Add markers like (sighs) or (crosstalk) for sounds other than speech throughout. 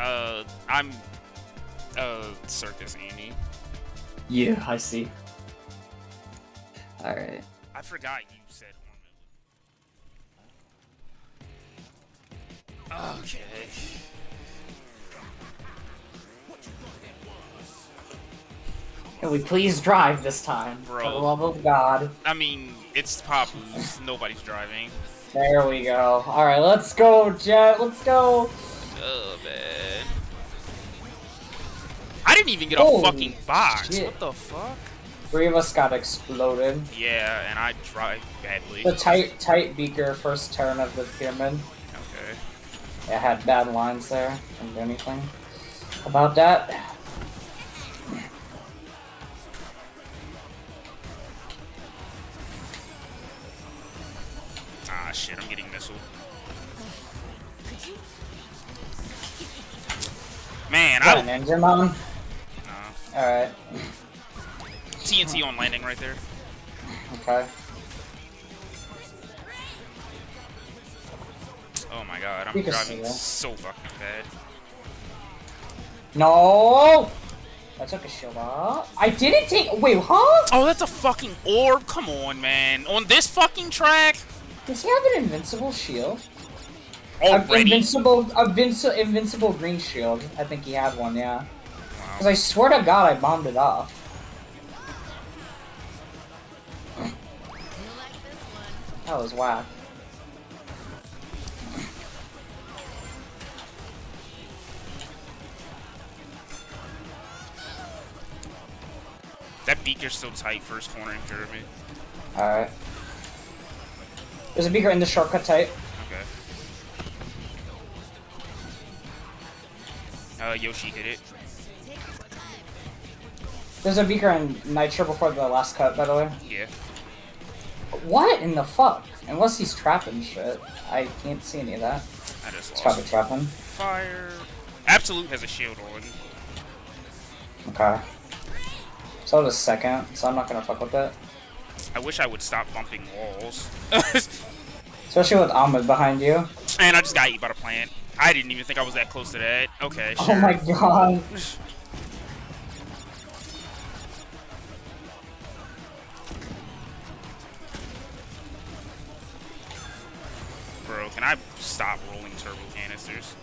Uh, I'm uh Circus Ami. Yeah, I see. Alright. I forgot you said Ornament. Okay. Can we please drive this time? Bro. For the love of God. I mean, it's Papu's. Nobody's driving. There we go. Alright, let's go, Jet. Let's go. Oh man. I didn't even get a Holy fucking box. shit. What the fuck? Three of us got exploded. Yeah, and I drive badly. The tight, tight beaker first turn of the pyramid. Okay. It had bad lines there. Couldn't do anything about that. Ah shit, I'm getting missile. Man, Got I an engine on. uh, Alright. TNT on landing right there. Okay. Oh my god, I'm driving so fucking bad. No! I took a shield off. I didn't take. Wait, huh? Oh, that's a fucking orb. Come on, man. On this fucking track Does he have an invincible shield? A already. invincible, invincible, invincible green shield. I think he had one. Yeah. Because I swear to God, I bombed it off. That was whack. That beaker's so tight first corner in pyramid. Alright. There's a beaker in the shortcut tight. Okay. Uh, Yoshi hit it. There's a beaker in Nitro before the last cut, by the way. Yeah. What in the fuck? Unless he's trapping shit. I can't see any of that. I just It's probably trapping. Fire. Absolute has a shield on. Okay. So does second, so I'm not gonna fuck with it. I wish I would stop bumping walls. (laughs) Especially with Ahmed behind you. and I just got eat by the plant. I didn't even think I was that close to that. Okay, Oh my god. (laughs) can I stop rolling turbo canisters?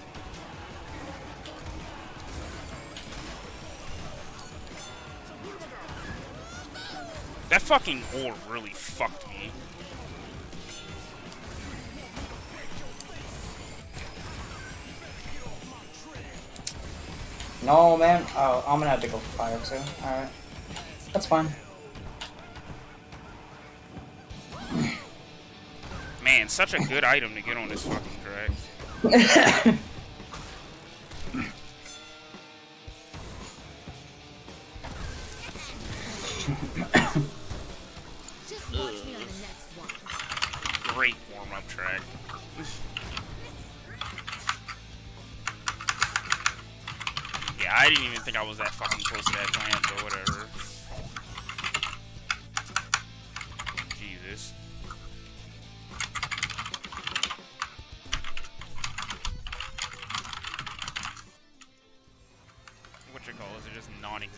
That fucking orb really fucked me. No, man. Oh, I'm gonna have to go fire too. Alright. That's fine. Man, such a good item to get on this fucking track. (laughs)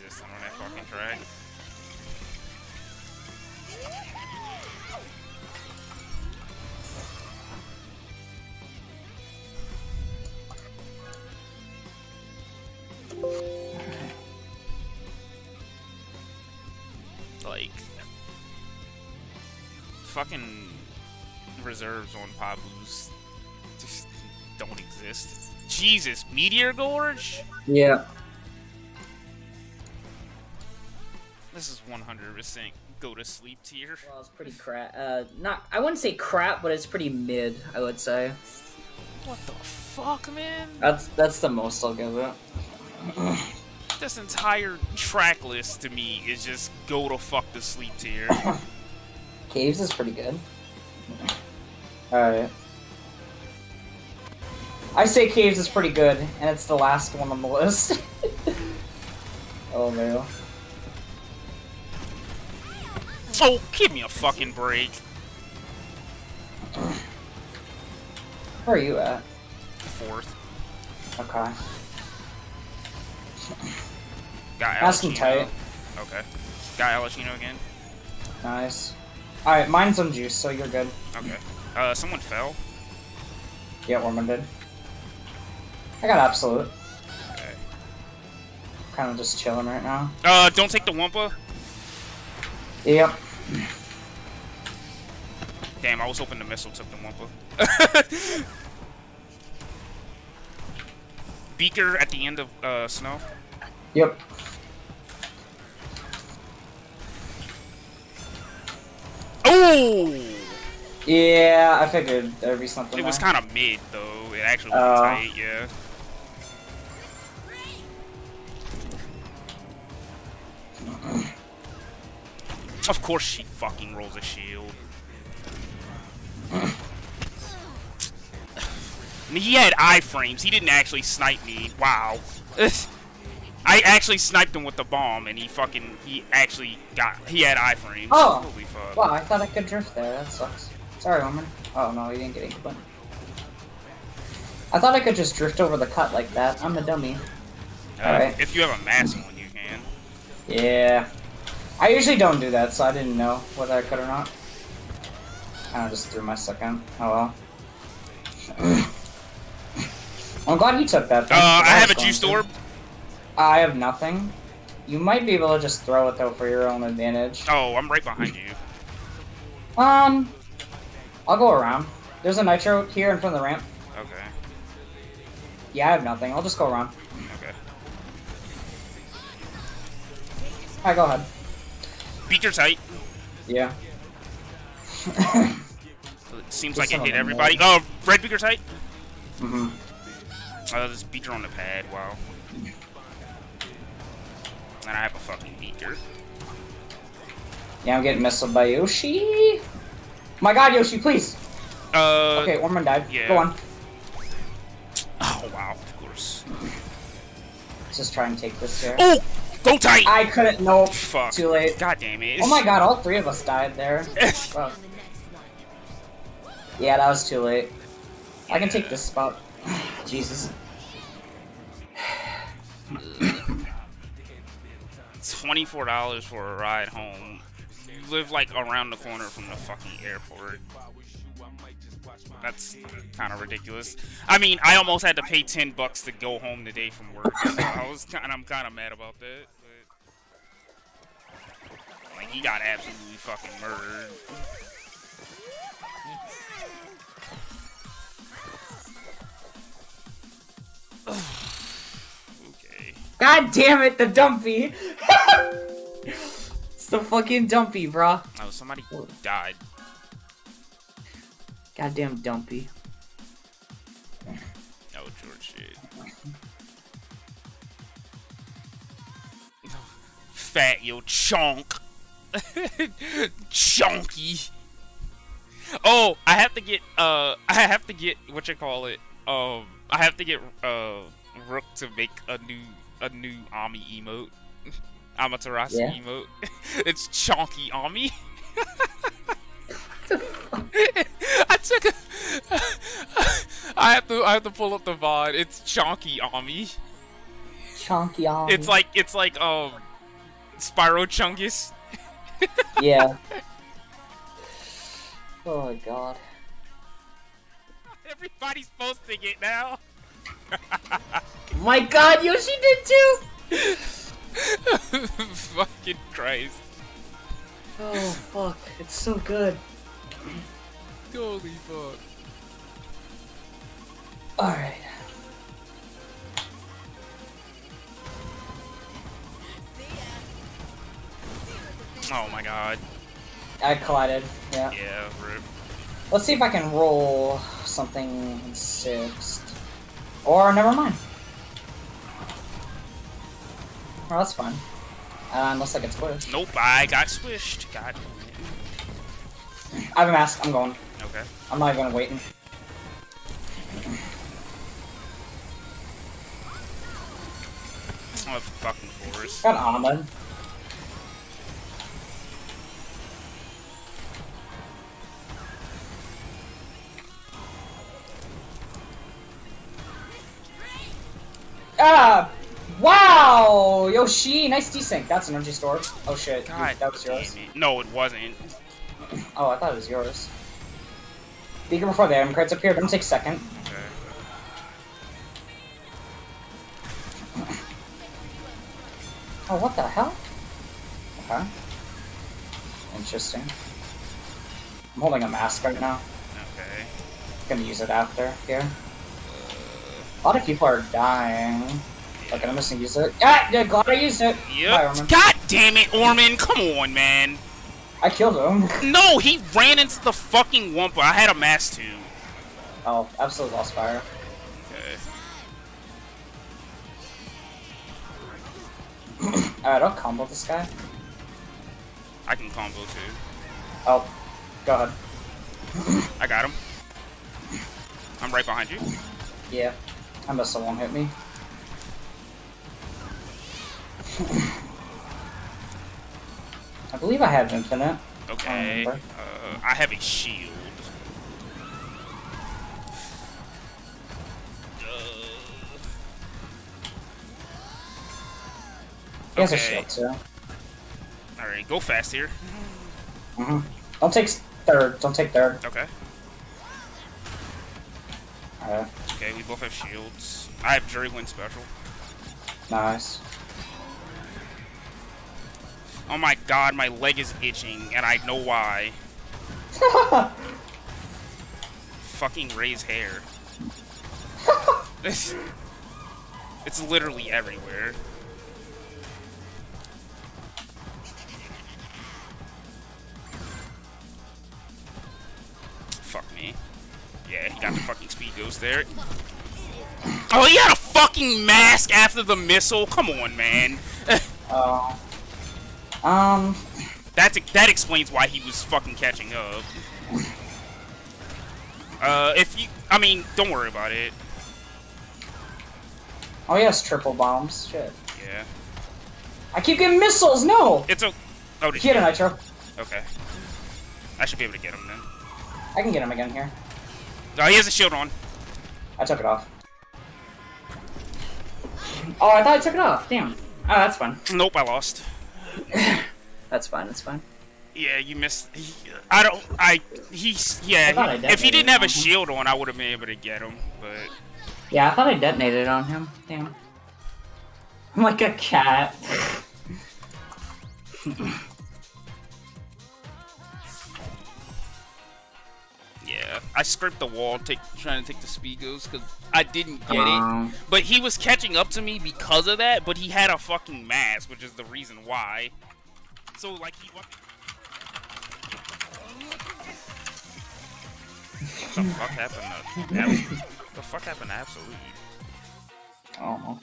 non-existent on that fucking track? Like, fucking reserves on Papu's just don't exist. Jesus, Meteor Gorge? Yeah. Go to sleep tier. Well, it's pretty crap. Uh, not. I wouldn't say crap, but it's pretty mid. I would say. What the fuck, man? That's that's the most I'll give it. (clears throat) This entire track list to me is just go to fuck to sleep tier. (coughs) Caves is pretty good. (laughs) Alright. I say Caves is pretty good, and it's the last one on the list. (laughs) oh man. Oh, give me a fucking break. Where are you at? Fourth. Okay. Got him tight. Okay. Got Alachino again. Nice. Alright, mine's on juice, so you're good. Okay. Uh, someone fell. Yeah, Ormond did. I got absolute. Okay. Kind of just chilling right now. Uh, don't take the Wumpa. Yep. Damn, I was hoping the missile took the Wumpa. (laughs) Beaker at the end of uh, snow. Yep. Oh! Yeah, I figured there'd be something It was kind of mid though. It actually was tight. Yeah. Of course she fucking rolls a shield. He had iframes. He didn't actually snipe me. Wow. I actually sniped him with the bomb, and he fucking he actually got he had iframes. Oh. Holy fuck. Wow, I thought I could drift there. That sucks. Sorry, Ormond. Oh no, he didn't get ink button. I thought I could just drift over the cut like that. I'm a dummy. Uh, Alright. If you have a mask on, you can. Yeah. I usually don't do that, so I didn't know whether I could or not. Kinda just threw my in. Oh well. (clears throat) I'm glad you took that. Uh, 'cause I have a juice orb. I have nothing. You might be able to just throw it though for your own advantage. Oh, I'm right behind you. Um, I'll go around. There's a nitro here in front of the ramp. Okay. Yeah, I have nothing. I'll just go around. Okay. Alright, go ahead. Beaker tight. Yeah. It seems Just like it hit everybody. there. Oh, red beaker tight. hmm Oh, this beaker on the pad. Wow. And I have a fucking beaker. Yeah, I'm getting missiled by Yoshi. My god, Yoshi, please! Uh. Okay, Ormond died. yeah. Go on. Oh wow, of course. Let's just try and take this here. Oh, go tight. I couldn't. Nope. Fuck. Too late. God damn it. Oh my god, all three of us died there. (laughs) Fuck. On the next one. Yeah, that was too late. I can take this spot. (sighs) Jesus. Twenty-four dollars for a ride home. You live like around the corner from the fucking airport. That's kind of ridiculous. I mean, I almost had to pay ten bucks to go home today from work. So I was kind, I'm kind of mad about that. But like, he got absolutely fucking murdered. okay. (sighs) God damn it, the dumpy! (laughs) it's the fucking dumpy, bruh. Oh, somebody died. Goddamn dumpy. Oh, George shit. Fat yo chunk. (laughs) Chunky. Oh, I have to get uh (laughs) I have to get what you call it. Um I have to get uh Rook to make a new a new Ami emote. (laughs) Amaterasu Yeah. emote. it's chunky Ami. I took a, I have to I have to pull up the VOD. It's chunky Ami. Chunky on. It's like it's like um Spyro Chungus. (laughs) Yeah. oh my god. Everybody's posting it now. (laughs) My god, Yoshi did too! (laughs) Fucking Christ. Oh fuck, it's so good. Holy fuck. Alright. Oh my god. I collided, yeah. Yeah, rip. Let's see if I can roll something in sixth. Or never mind. Well, that's fine. Uh, unless I get squished. Nope, I got swished. God damn I have a mask, I'm going. Okay. I'm not even waiting. Oh, fucking force. Got Ahmed. Ah! Wow! Yoshi, nice desync. That's an energy storage. Oh shit, God that was yours. it. No, it wasn't. Oh, I thought it was yours. Beacon before the item crates up here. Don't take second. Okay. Oh, what the hell? Okay. Interesting. I'm holding a mask right now. Okay. Gonna use it after here. A lot of people are dying. Okay, I'm just gonna use it. Ah, yeah, glad I used it. Yep. Orman. God damn it, Orman! Come on, man. I killed him. No, he ran into the fucking Wumpa. I had a mass too. Oh, absolutely lost fire. Okay. Alright, I'll combo this guy. I can combo too. Oh, go ahead. I got him. I'm right behind you. Yeah, I must have won't hit me. I believe I have infinite. Okay. remember. Uh, I have a shield. He has a Okay. shield too. Alright, go fast here. hmm Don't take third. Don't take third. Okay. Okay, we both have shields. I have Jury special. nice. Oh my god, my leg is itching, and I know why. (laughs) Fucking Ray's hair. (laughs) it's, it's literally everywhere. Fuck me. Yeah, he got the fucking speed ghost there. (clears throat) Oh, he had a fucking mask after the missile? Come on, man. Oh. Um. That's that explains why he was fucking catching up. Uh, if you, I mean, don't worry about it. Oh, he has triple bombs. Shit. Yeah, I keep getting missiles. No. it's a. Oh, did Get you? a nitro. Okay, I should be able to get him then. I can get him again here. Oh, he has a shield on. I took it off. Oh, I thought I took it off. Damn. Oh, that's fun. Nope, I lost. That's fine. That's fine. Yeah, you missed. He, I don't. I. He's. Yeah. I he- if he didn't have a shield on, I would have been able to get him. But Yeah, I thought I detonated on him. Damn. I'm like a cat. (laughs) I scraped the wall, take trying to take the speed ghost because I didn't get it. Um, But he was catching up to me because of that, but he had a fucking mask, which is the reason why. So, like, he What the fuck happened to... Ab- what the fuck happened to Absolute? I don't know.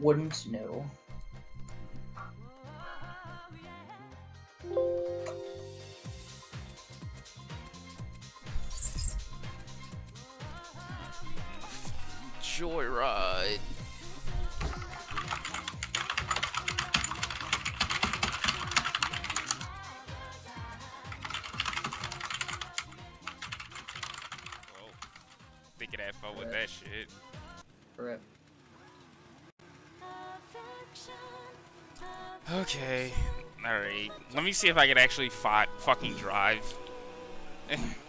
Wouldn't know. Joyride. Well, they could have fun with that shit. Rip. Okay. Alright. Let me see if I can actually fight fucking drive. (laughs)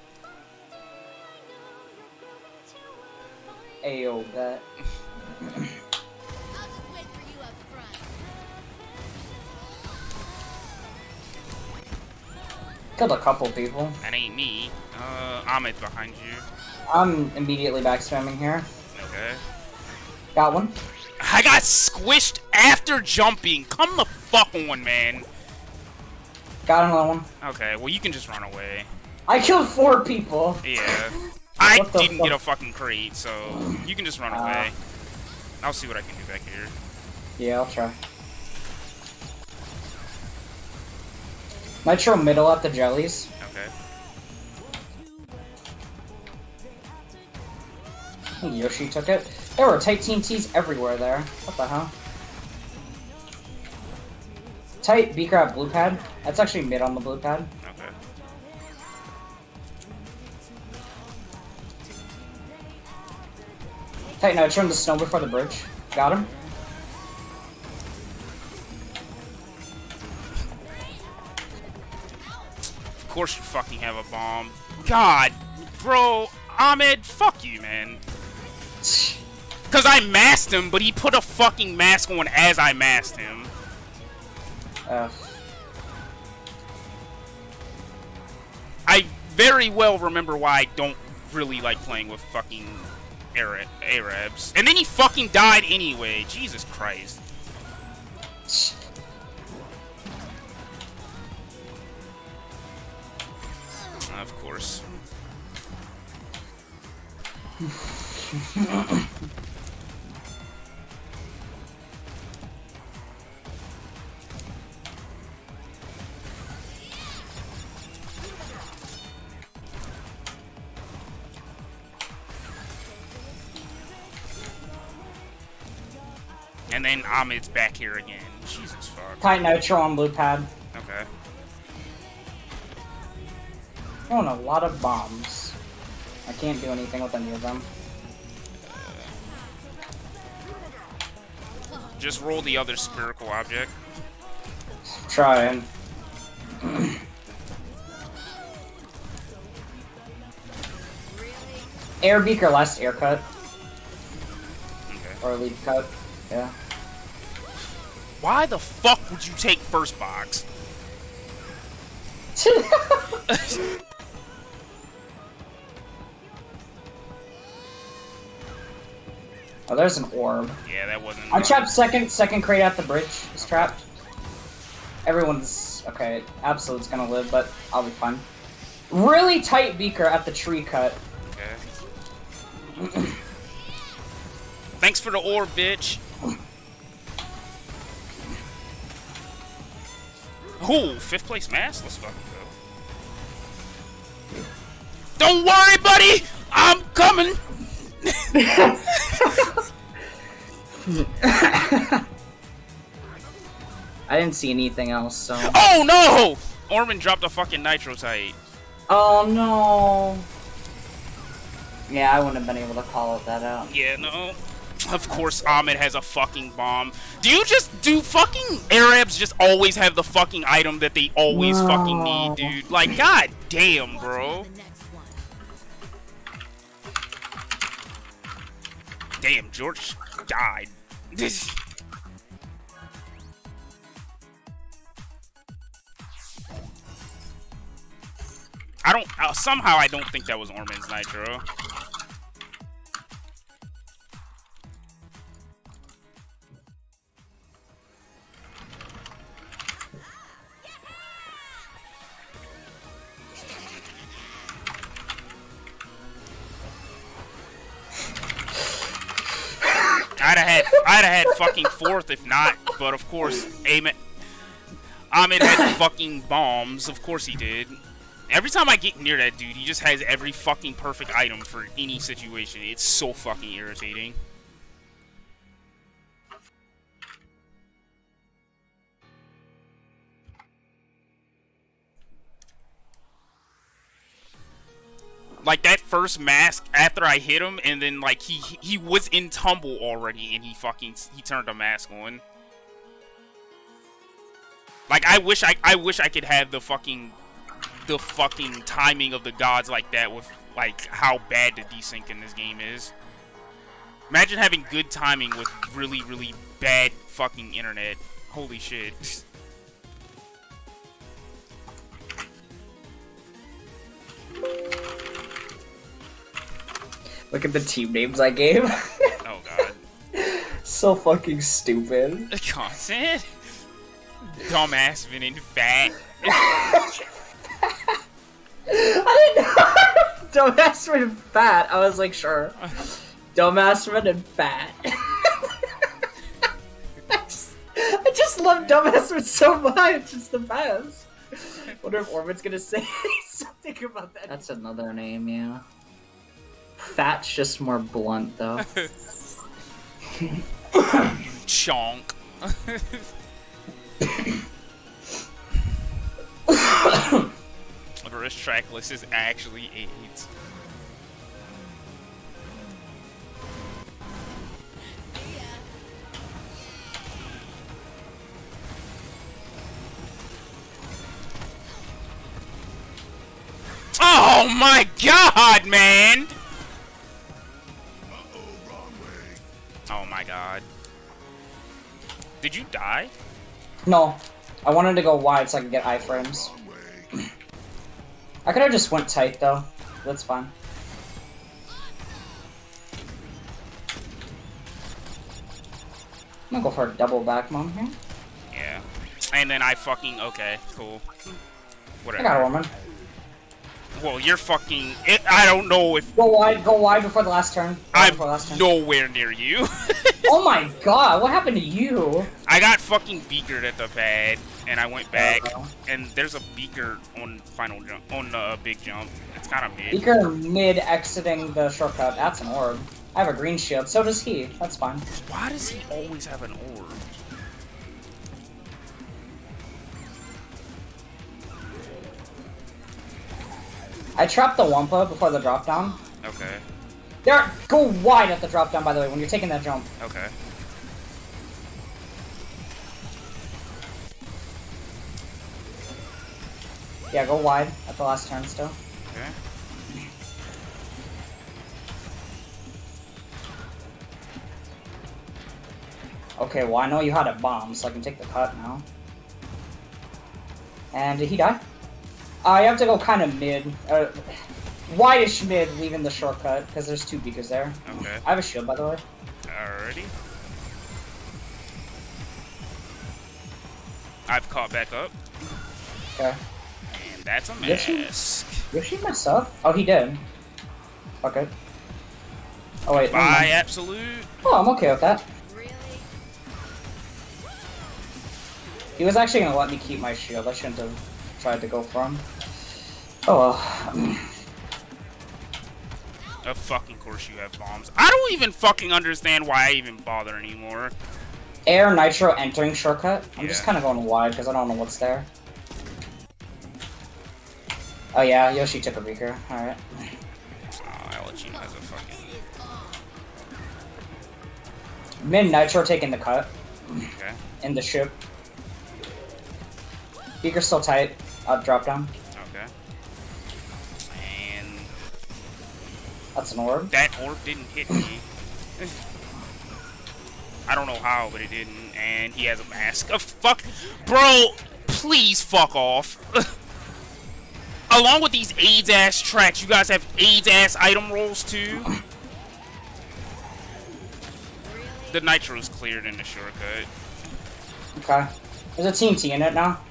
Ayo, that. I'll just wait for you up front. Killed a couple people. that ain't me. Uh, Ahmed behind you. I'm immediately back spamming here. Okay. Got one. I got squished after jumping. Come the fuck on, man. Got another one. Okay, well you can just run away. I killed four people. Yeah. I didn't fuck? get a fucking crate, so you can just run Ah. away. I'll see what I can do back here. Yeah, I'll try. Nitro middle at the jellies. Okay. Yoshi took it. There were tight TNTs everywhere there. What the hell? Tight B crab blue pad. That's actually mid on the blue pad. Okay. Tight nitro turn the snow before the bridge. Got him. Of course you fucking have a bomb. God, bro, Ahmed, fuck you, man. Cause I masked him, but he put a fucking mask on as I masked him. Uh, I very well remember why I don't really like playing with fucking Ara- Arabs. And then he fucking died anyway. Jesus Christ. Of course. (laughs) And then Ahmed's back here again. Jesus fuck. Tight Nitro on blue pad. Okay. Throwing a lot of bombs. I can't do anything with any of them. Just roll the other spherical object. Trying. air beaker less air cut Okay. or lead cut. Yeah. Why the fuck would you take first box? (laughs) oh, there's an orb. Yeah, that wasn't. I trapped second. Second crate at the bridge is trapped. Everyone's okay. Absolute's gonna live, but I'll be fine. Really tight beaker at the tree cut. Okay. (clears throat) Thanks for the orb, bitch. Ooh, fifth place mask? Let's fucking go. Don't worry, buddy! I'm coming! (laughs) I didn't see anything else, so. Oh no! Orman dropped a fucking nitro tight. Oh no. Yeah, I wouldn't have been able to call that out. Yeah, no. Of course, Ahmed has a fucking bomb. Do you just do fucking Arabs just always have the fucking item that they always fucking need, dude? Like, god damn, bro. The next one. Damn, George died. This. (laughs) I don't. Uh, somehow, I don't think that was Orman's Nitro. I'd have had, I'd have had fucking fourth if not. But of course, Ahmed, Ahmed had fucking bombs. Of course he did. Every time I get near that dude, he just has every fucking perfect item for any situation. It's so fucking irritating. Like that first mask after I hit him, and then like he he was in tumble already, and he fucking he turned a mask on. Like I wish I I wish I could have the fucking the fucking timing of the gods like that with like how bad the desync in this game is. Imagine having good timing with really really bad fucking internet. Holy shit. (laughs) Look at the team names I gave. (laughs) Oh god. so fucking stupid. (laughs) Content? Dumbass Vin and fat. I didn't know. (laughs) Dumbassman and fat. I was like, sure. Dumbassman and fat. I, just, I just love Dumbassman so much. It's the best. I Wonder if Orban's gonna say something about that. That's another name, yeah. Fat's just more blunt, though. (laughs) Chonk. Bruce Trackless is actually AIDS. Oh my god, man! Did you die? No. I wanted to go wide so I could get iframes. I could have just went tight though. That's fine. I'm gonna go for a double back mom here. Yeah. And then I fucking okay, cool. I Whatever. got a woman. Well, you're fucking. It, I don't know if Go wide, go wide before the last turn. Go I'm the last turn. nowhere near you. (laughs) (laughs) Oh my god, what happened to you? I got fucking beakered at the pad, and I went back, Uh-oh. and there's a beaker on final jump, on the uh, big jump. It's kind of mid. Beaker mid exiting the shortcut. That's an orb. I have a green shield, so does he. That's fine. Why does he always have an orb? I trapped the Wumpa before the drop down. Okay, There, go wide at the drop down, by the way, when you're taking that jump. okay. Yeah, go wide at the last turn still. Okay. Okay, well, I know you had a bomb, so I can take the cut now. And did he die? Uh, you have to go kind of mid. Uh, wide-ish mid, leaving the shortcut, because there's two beakers there. Okay. I have a shield, by the way. Alrighty. I've caught back up, Okay. and that's a mess. Did she mess up? Oh, he did. Okay. Oh, wait. Bye, absolute. Oh, I'm okay with that. Really? He was actually gonna let me keep my shield. I shouldn't have tried to go for him. Oh well. (clears throat) Of fucking course you have bombs. I don't even fucking understand why I even bother anymore. Air Nitro entering shortcut. I'm just kind of going wide because I don't know what's there. Oh yeah, Yoshi took a beaker. Alright. Ah, Alachino has a fucking. Mid Nitro taking the cut Okay. in the ship. Beaker still tight. I'll drop down. That's an orb. that orb didn't hit me. I don't know how, but it didn't. And he has a mask. Oh, fuck. Bro, please fuck off. (laughs) Along with these AIDS ass tracks, you guys have AIDS ass item rolls too. The nitro's cleared in the shortcut. Okay. There's a TNT in it now.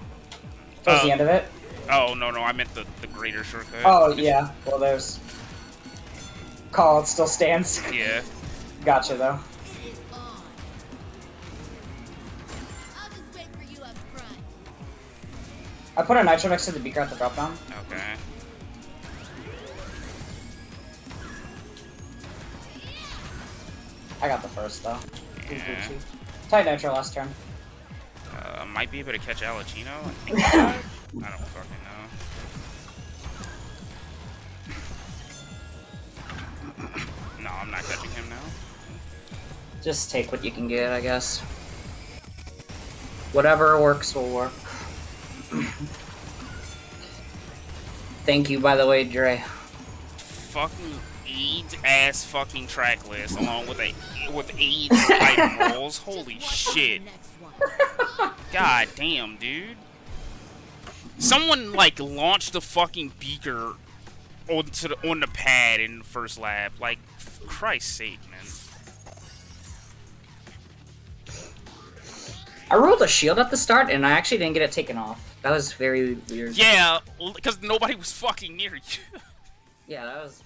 Towards Uh, the end of it. Oh no no, I meant the the greater shortcut. Oh yeah. Well, there's. Call it still stands. (laughs) Yeah. gotcha though. I'll just wait for you up front. I put a Nitro next to the beaker at the drop down. Okay. I got the first though. Yeah. Tight Nitro last turn. Uh, might be able to catch Alachino. (laughs) I think. I don't fucking know. I'm not catching him now. Just take what you can get, I guess. Whatever works will work. Thank you, by the way, Dre. Fucking AIDS ass fucking track list along with a with AIDS item rolls. Holy shit. the next one. God damn, dude. Someone like launched the fucking beaker onto the on the pad in the first lap. Like, Christ's sake, man. I rolled a shield at the start, and I actually didn't get it taken off. That was very weird. Yeah, because nobody was fucking near you. (laughs) Yeah, that was.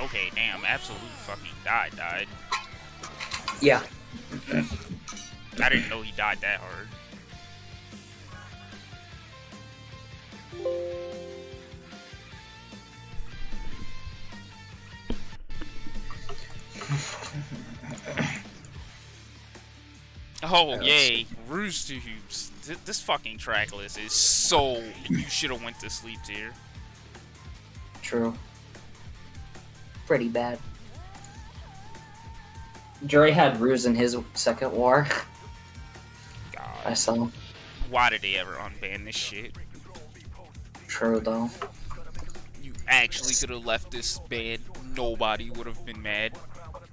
okay, damn, absolute fucking died, died. Yeah. I didn't know he died that hard. Oh Yes. yay, Rooster Hoops. Th- This fucking track list is so you should have went to sleep tier. True. Pretty bad. Dre had Ruse in his second war. I God. saw. Why did they ever unban this shit? True though. You actually could have left this banned. Nobody would have been mad.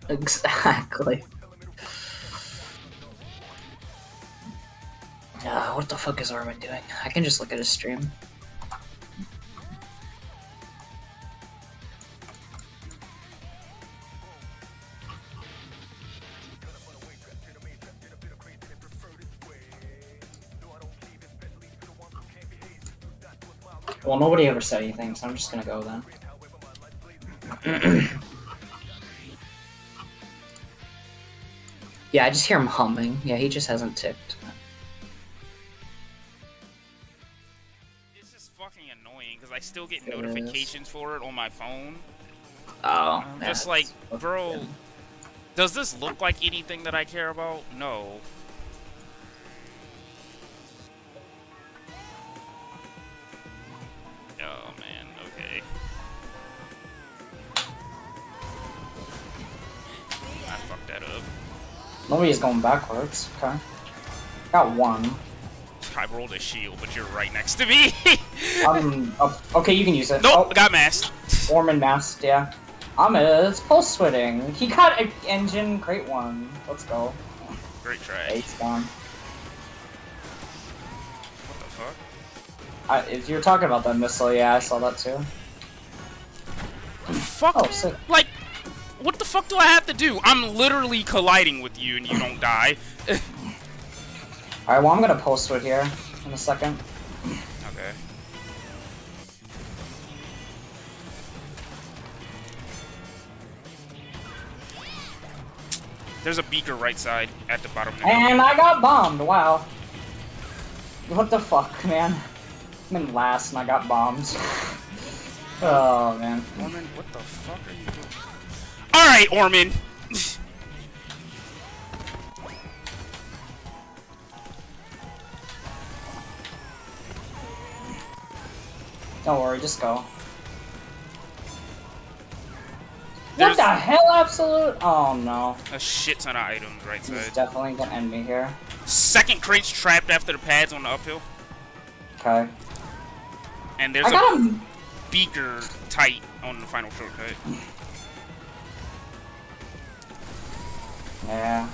Exactly. Uh, what the fuck is Armin doing? I can just look at his stream. Well, nobody ever said anything, so I'm just gonna go then. (clears throat) yeah, I just hear him humming. Yeah, he just hasn't ticked. It's just fucking annoying because I still get It is. notifications for it on my phone. Oh, I'm just like, bro, does this look like anything that I care about? No. Nobody's going backwards. Okay. Got one. I rolled a shield, but you're right next to me. (laughs) Um. oh, okay, you can use it. nope, got masked. (laughs) Oh, Orman masked. Yeah. Ahmed, pulse sweating. He got an engine. Great one. Let's go. Great try. Eight's gone. What the fuck? I, if you were talking about that missile, yeah, I saw that too. Fuck. Oh, sick. Like, what the fuck do I have to do? I'm literally colliding with you and you don't die. Alright, well, I'm gonna post switch here in a second. okay. There's a beaker right side at the bottom now. And I got bombed. Wow. What the fuck, man? I'm in last and I got bombed. (laughs) oh, man. Orman, what the fuck are you doing? Alright, Orman! Don't worry, just go. There's- What the hell, Absolute? Oh, no. a shit ton of items right He's side. definitely gonna end me here. Second crate's trapped after the pads on the uphill. Okay. And there's I a beaker tight on the final shortcut. Yeah.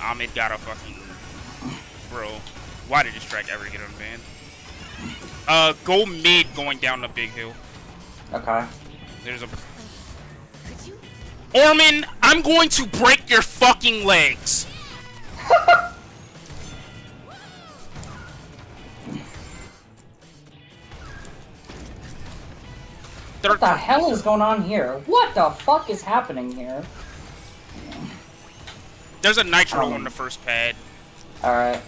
Ahmed got a fucking bro. Why did this track ever get unbanned? Uh, go mid going down the big hill. Okay. There's a Orman. I'm going to break your fucking legs. What the hell is going on here? What the fuck is happening here? There's a nitro Um. on the first pad. Alright.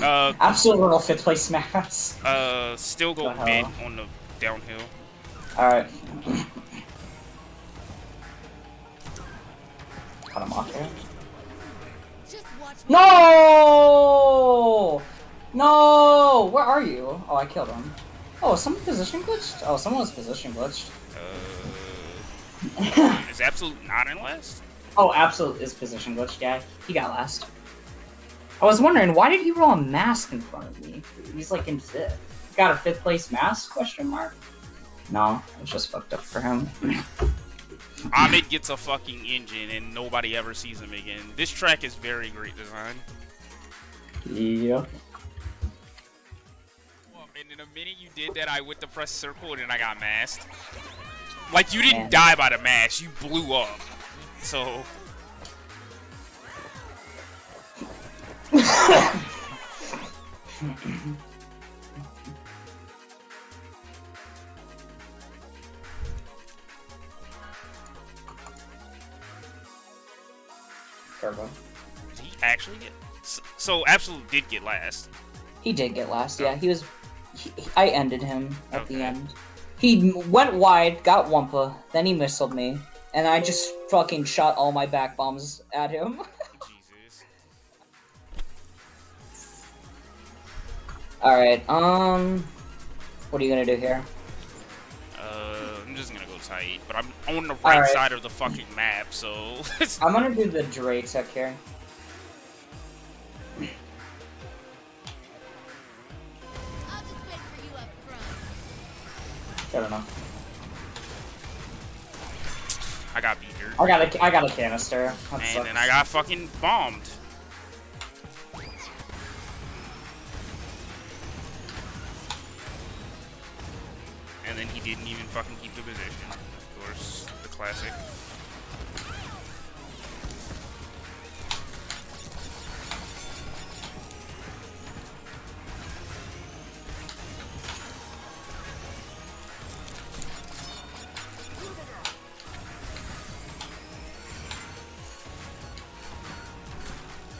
Uh, Absolute little fifth place smash. uh, still go mid on the downhill. Alright. Cut him off here. Just watch me. No! No! Where are you? Oh, I killed him. Oh, is someone position glitched? Oh, someone was position glitched. Uh, (laughs) is absolute not in last? oh, Absolute is position glitched, yeah. He got last. I was wondering, why did he roll a mask in front of me? He's like in fifth. Got a fifth place mask? Question mark. No, it was just fucked up for him. (laughs) Ahmed gets a fucking engine and nobody ever sees him again. This track is very great design. Yeah. Well, and in a minute you did that, I went to press circle and I got masked. Like you didn't Man. die by the mask, you blew up. So Turbo. did he actually get? So, so absolute did get last. He did get last, yeah. Oh. He was. He, I ended him at the end. He went wide, got Wumpa, then he missiled me, and I just fucking shot all my back bombs at him. (laughs) Alright, um. What are you gonna do here? Uh, I'm just gonna go tight, but I'm on the right Alright. side of the fucking map, so (laughs) I'm gonna do the Dre tech here. Good enough. I got beater. I got a, I got a canister. That And then I got fucking bombed. And then he didn't even fucking keep the position. Of course, the classic.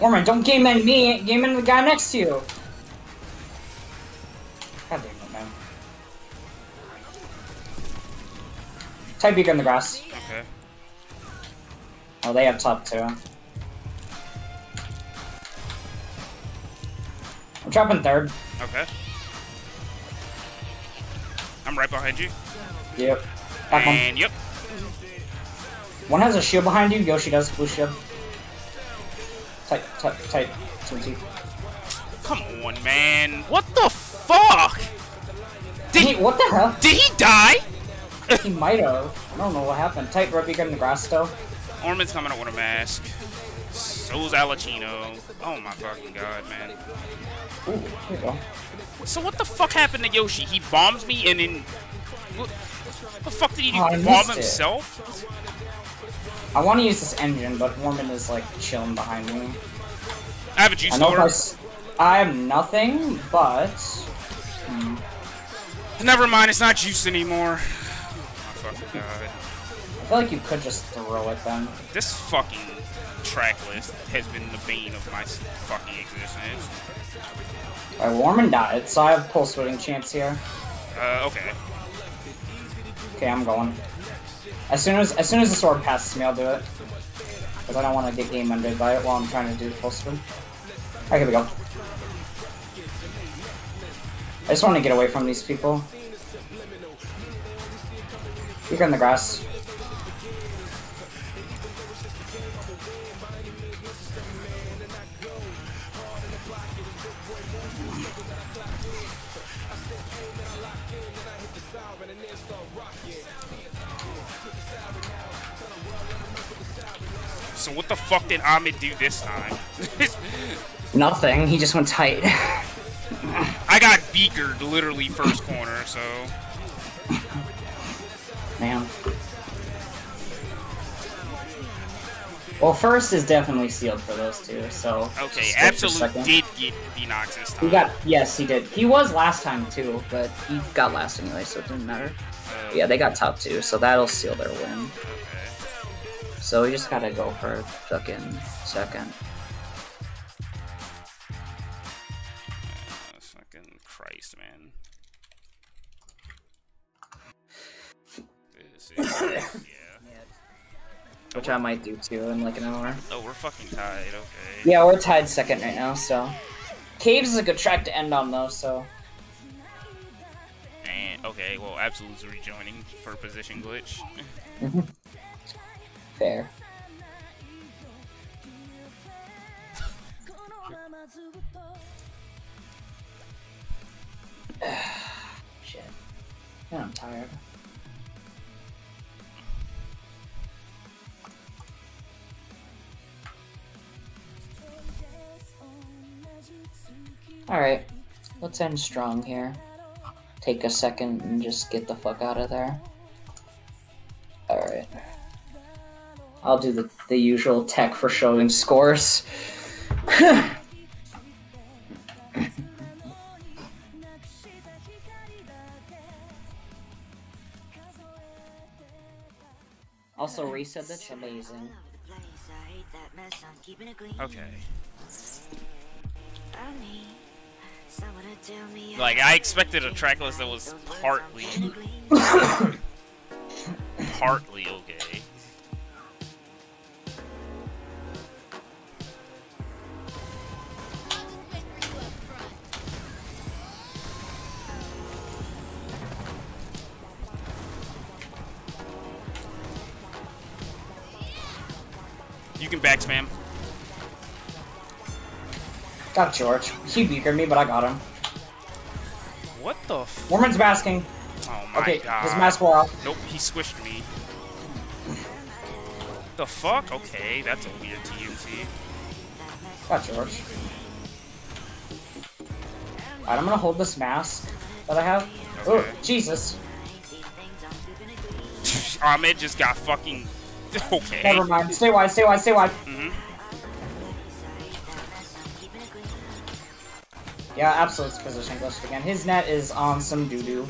Orman, don't game in me, game in the guy next to you. God damn it, man. Type beaker in the grass. Okay. Oh, they have top too. I'm dropping third. Okay. I'm right behind you. Yep. Back one. Yep. One has a shield behind you. Yoshi does blue shield. Tight, tight, tight. Some. Come on, man. What the fuck? Did Hey, what the hell? did he die? (laughs) He might have. I don't know what happened. Tight rugby gun in the grass still. Orman's coming out with a mask. So's Alachino. Oh my fucking god, man. Ooh, here we go. So what the fuck happened to Yoshi? He bombs me and then... What the fuck did he do? Oh, Bomb himself? I want to use this engine, but Orman is like chilling behind me. I have a juice I know if I, door. have nothing, but hmm, Never mind, it's not juice anymore. Oh fucking god. I feel like you could just throw it then. This fucking track list has been the bane of my fucking existence. Alright, Orman died, so I have pulse switching chance here. Uh, okay. Okay, I'm going. As soon as as soon as the sword passes me, I'll do it. Because I don't want to get game ended by it while I'm trying to do pulse switch. Alright, here we go. I just want to get away from these people. You're in the grass. So what the fuck did Ahmed do this time? (laughs) Nothing. He just went tight. (laughs) I got beakered literally first corner, so Man. Well, first is definitely sealed for those two, so. okay. just skip for Absolute second. did get this time. He got yes, he did. He was last time too, but he got last anyway, so it didn't matter. Uh, Yeah, they got top two, so that'll seal their win. So we just gotta go for fucking second. Uh, fucking Christ, man. Is, (coughs) yeah. Which I might do too in like an hour. Oh, we're fucking tied. Okay. Yeah, we're tied second right now, so. Caves is a good track to end on though, so. And okay, well, Absolute's rejoining for position glitch. (laughs) Fair. (sighs) Shit. I'm tired. Alright, let's end strong here. Take a second and just get the fuck out of there. I'll do the, the usual tech for showing scores. (laughs) also, reset that's. Amazing. Okay. Like I expected a track list that was partly, (laughs) partly okay. You can back spam. Got George. He beakered me, but I got him. What the? F- Woman's basking. Oh my okay, god. his mask wore off. Nope, he squished me. The fuck? Okay, that's a weird TNT. Got George. Alright, I'm gonna hold this mask that I have. Oh, Okay. Jesus. (laughs) Ahmed just got fucking. (laughs) Okay. Never mind. Stay wide, stay wide, stay wide. hmm Yeah, absolute position glitched again. His net is on some doo-doo.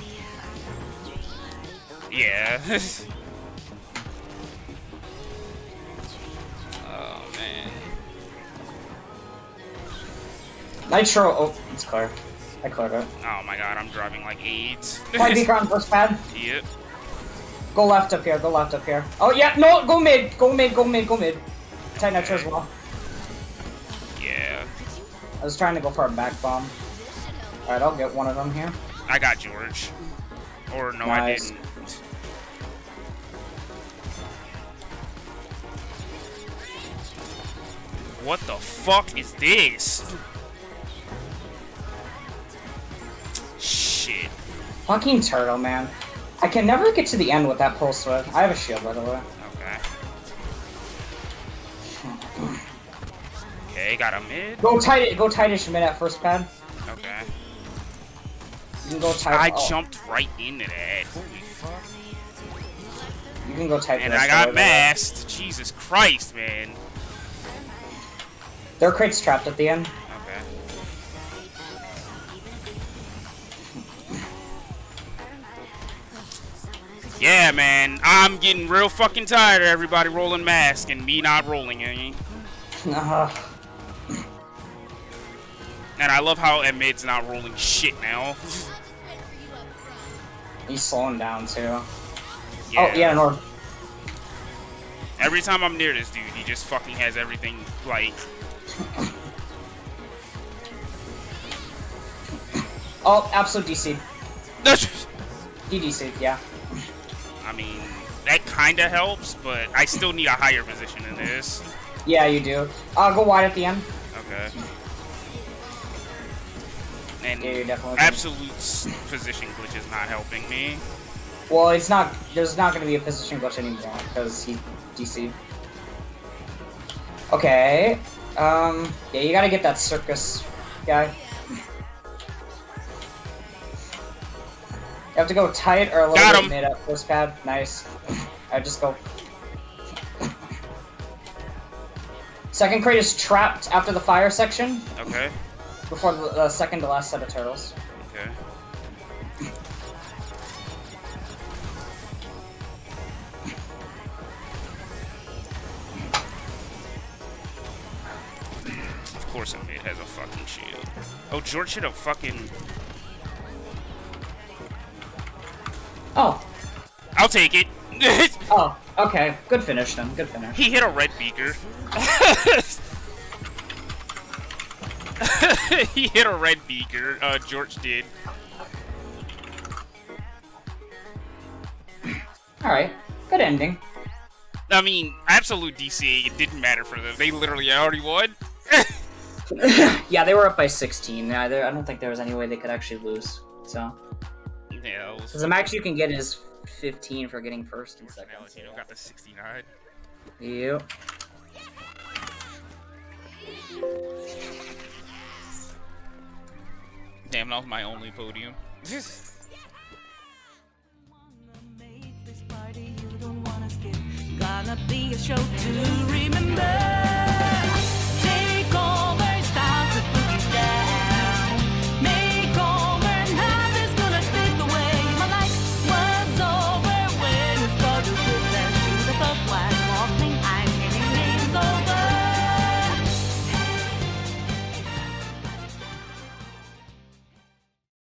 Yeah. (laughs) oh man. Nitro, oh, it's clear. I cleared it. Oh my god, I'm driving like AIDS. White beaker on first pad. yep. Go left up here, go left up here. Oh yeah, no, go mid, go mid, go mid, go mid. Tight Nitro as well. Yeah. I was trying to go for a back bomb. Alright, I'll get one of them here. I got George. Or no, I didn't. What the fuck is this? Shit. Fucking turtle, man. I can never get to the end with that pulse whip. I have a shield, by the way. Okay. Okay, got a mid. Go tight, go tightish mid at first pad. Okay. You can go tight. I oh, jumped right into that. You can go tight. And I got masked. Jesus Christ, man. Their crate's trapped at the end. Yeah, man. I'm getting real fucking tired of everybody rolling mask and me not rolling any. Uh, And I love how Ahmed's not rolling shit now. he's slowing down too. yeah. Oh yeah, Nord. Every time I'm near this dude, he just fucking has everything like. Oh, absolute DC. He DC, yeah. I mean, that kind of helps, but I still need a higher position in this. Yeah, you do. I'll go wide at the end. Okay. And Yeah, you definitely. do. absolute position glitch is not helping me. Well, it's not. There's not going to be a position glitch anymore because he DC. Okay. Um. Yeah, you got to get that circus guy. You have to go tight or a little Got bit him. mid at first pad. Nice. I just go. Second crate is trapped after the fire section Okay. before the uh, second to last set of turtles. Okay. Of course, Ahmed has a fucking shield. Oh, George should have fucking. Oh. I'll take it. (laughs) Oh. Okay. Good finish then. Good finish. he hit a red beaker. (laughs) he hit a red beaker. Uh, George did. All right. Good ending. I mean, absolute DC. It didn't matter for them. They literally already won. (laughs) yeah, they were up by 16. Yeah, I don't think there was any way they could actually lose. So, yeah, because the max you can get is 15 for getting first and second. so got the 69. yeah. Yep. Damn, that was my only podium. Make this (laughs) party you don't wanna skip. Gonna be a show to remember.